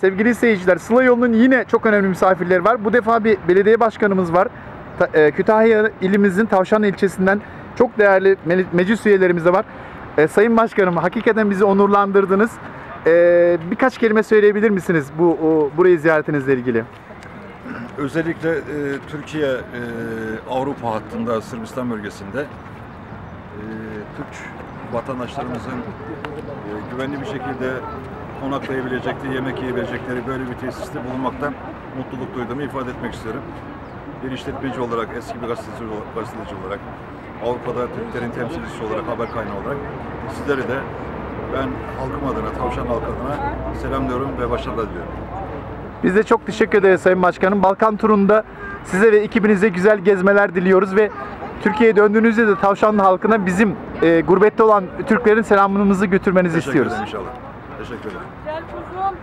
Sevgili seyirciler, Sıla Yolu'nun yine çok önemli misafirleri var. Bu defa bir belediye başkanımız var. E, Kütahya ilimizin Tavşan ilçesinden çok değerli me- meclis üyelerimiz de var. E, Sayın Başkanım, hakikaten bizi onurlandırdınız. E, birkaç kelime söyleyebilir misiniz bu burayı ziyaretinizle ilgili? Özellikle e, Türkiye e, Avrupa hattında Sırbistan bölgesinde e, Türk vatandaşlarımızın e, güvenli bir şekilde konaklayabilecekleri, yemek yiyebilecekleri böyle bir tesiste bulunmaktan mutluluk duyduğumu ifade etmek isterim. Bir işletmeci olarak, eski bir gazeteci, olarak- gazeteci olarak, Avrupa'da Türklerin temsilcisi olarak, haber kaynağı olarak sizleri de ben halkım adına, tavşan halkı adına selamlıyorum ve başarılar diliyorum. Biz de çok teşekkür ederiz Sayın Başkanım. Balkan turunda size ve ekibinize güzel gezmeler diliyoruz ve Türkiye'ye döndüğünüzde de Tavşanlı halkına bizim e, gurbette olan Türklerin selamımızı götürmenizi Teşekkür istiyoruz. ederim inşallah. Teşekkür ederim. Gel kuzum.